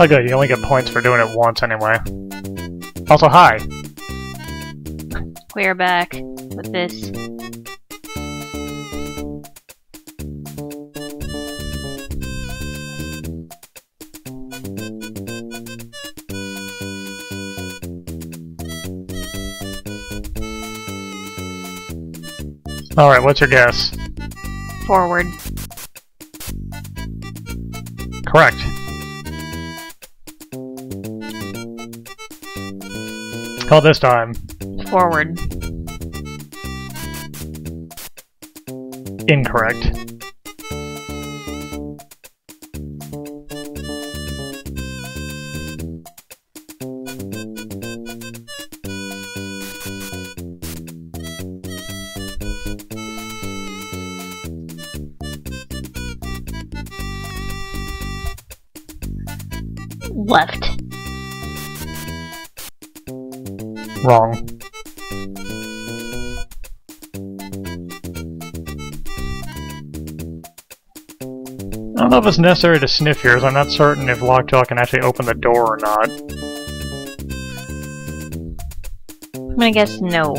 Oh good, you only get points for doing it once anyway. Also, hi! We're back with this. Alright, what's your guess? Forward. Correct. Call this time. Forward. Incorrect. Left. Wrong. I don't know if it's necessary to sniff here, as I'm not certain if Lockjaw can actually open the door or not. I'm gonna guess no.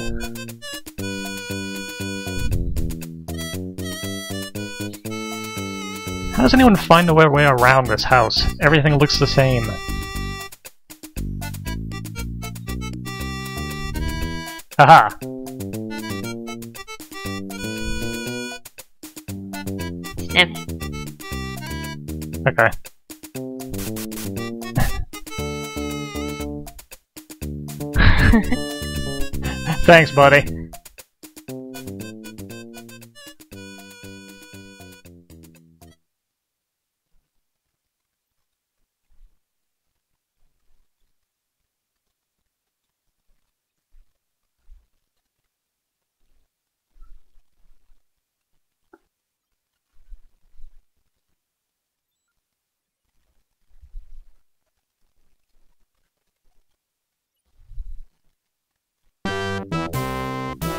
How does anyone find a way way around this house? Everything looks the same. Haha! Sniff. Okay. Thanks, buddy.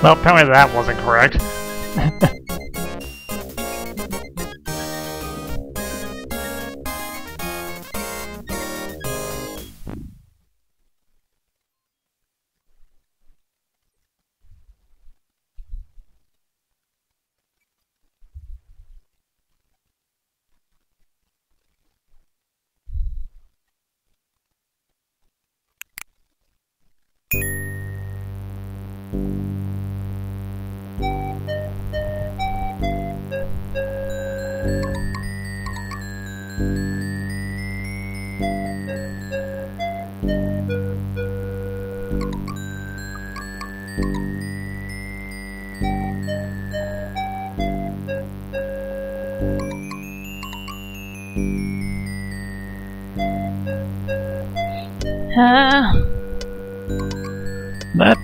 Well, apparently that wasn't correct.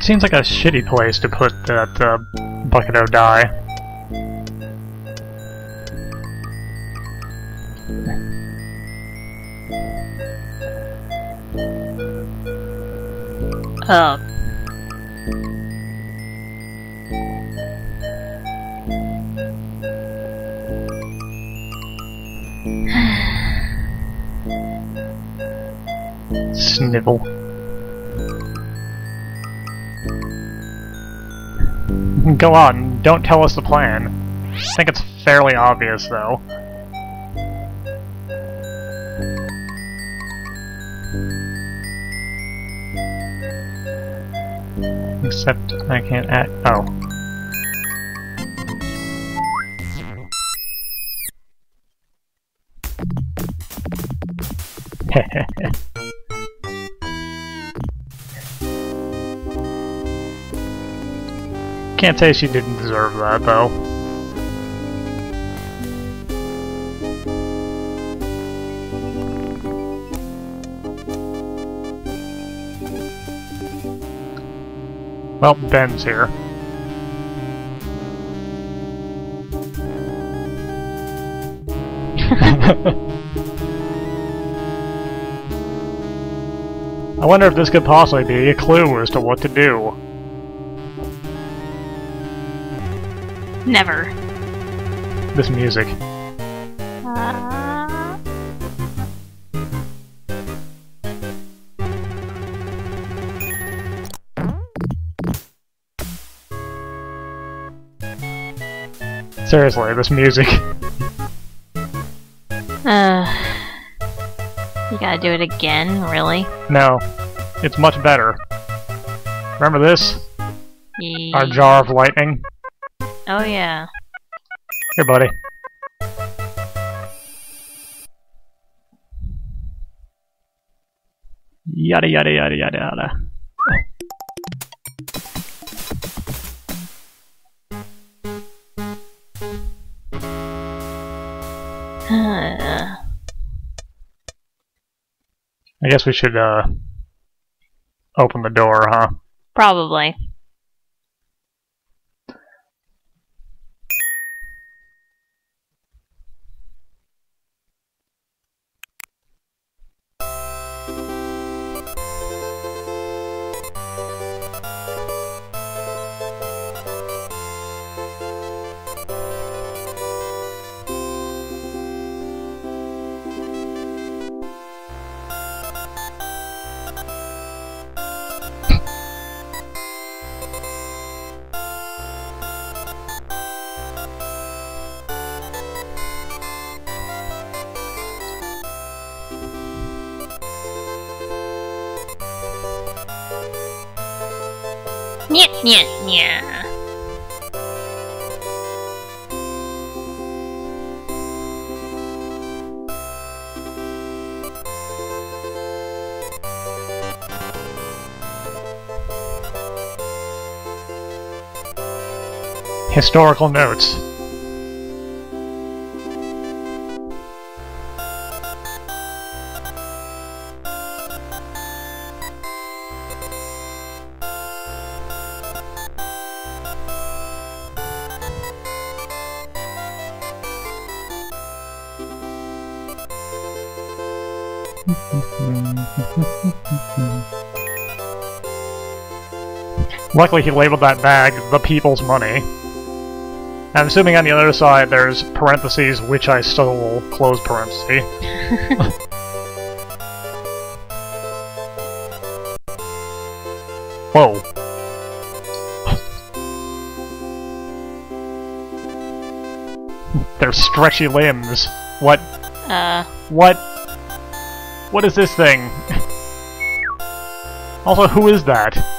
seems like a shitty place to put that uh, bucket of dye. oh. Snivel. Go on, don't tell us the plan. I think it's fairly obvious, though. Except I can't add. Oh. Can't say she didn't deserve that, though. Well, Ben's here. I wonder if this could possibly be a clue as to what to do. Never. This music. Uh... Seriously, this music. Uh, you gotta do it again, really? No. It's much better. Remember this? Our jar of lightning? Oh yeah. Here, buddy. Yada yada yada yada yada. I guess we should, uh, open the door, huh? Probably. Yeah, yeah, yeah. Historical notes. Luckily, he labeled that bag the people's money. I'm assuming on the other side there's parentheses, which I stole, close parenthesis. Whoa. They're stretchy limbs. What? Uh, What? What is this thing? also, who is that?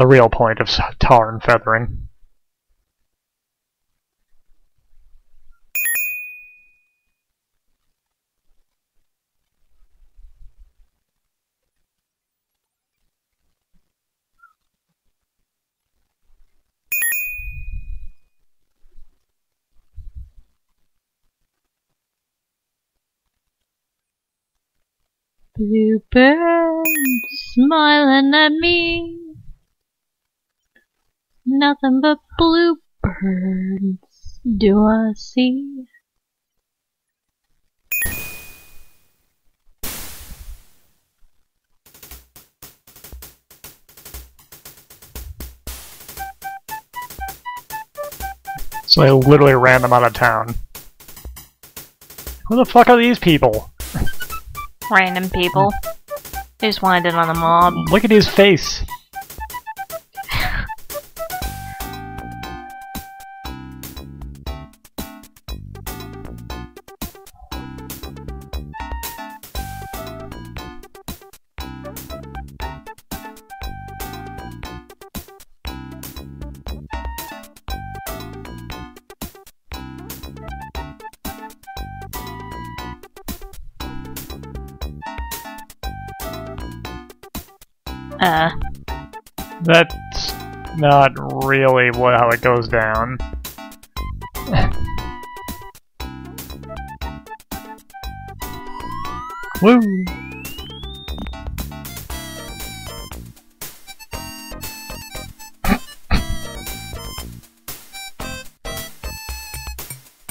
The real point of tar and feathering. bluebird smiling at me. Nothing but bluebirds do I see. So they literally ran them out of town. Who the fuck are these people? Random people. They just wanted it on the mob. Look at his face. Uh, That's not really what how it goes down. Woo!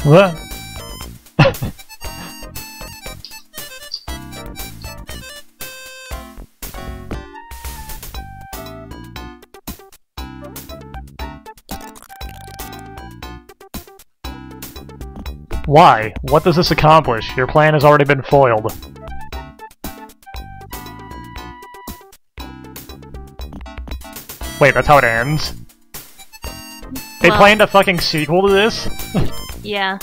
what? Why? What does this accomplish? Your plan has already been foiled. Wait, that's how it ends? They Well- planned a fucking sequel to this? Yeah.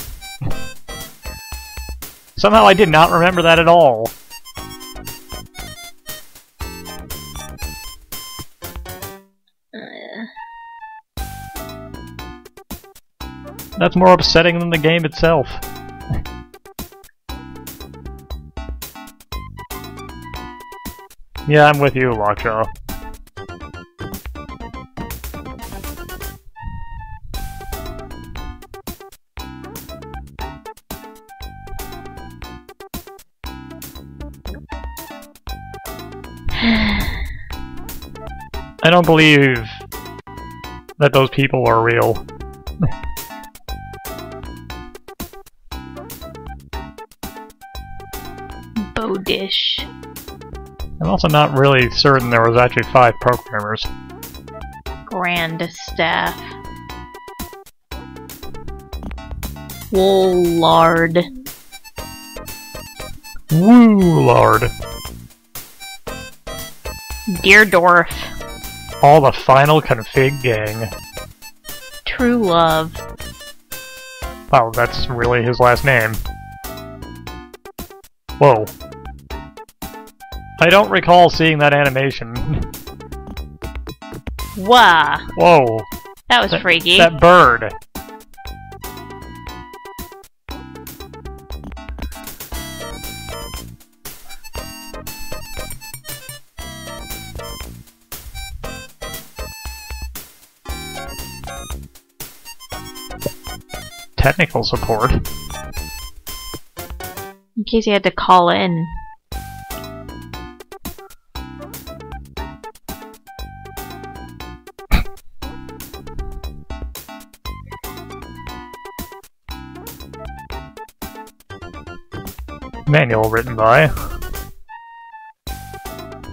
Somehow I did not remember that at all. That's more upsetting than the game itself. yeah, I'm with you, Lockjaw. I don't believe that those people are real. Bodish. I'm also not really certain there was actually five programmers. Grand staff. Woolard. Woo, Lord. Deerdorf. All the final config gang. True Love. Oh, that's really his last name. Whoa. I don't recall seeing that animation. Wah. Whoa. That was That- freaky. That bird. Technical support. In case you had to call in. Manual written by.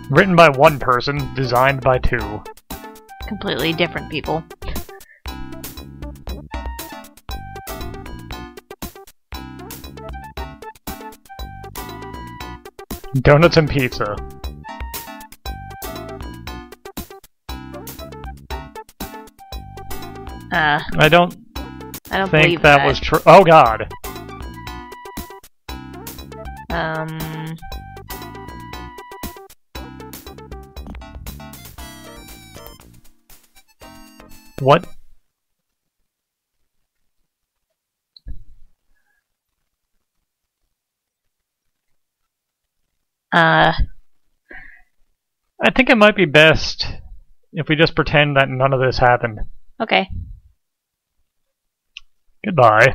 Written by one person, designed by two. Completely different people. Donuts and pizza. Uh, I don't I don't think believe that, that. was true. Oh god. What? Uh. I think it might be best if we just pretend that none of this happened. Okay. Goodbye.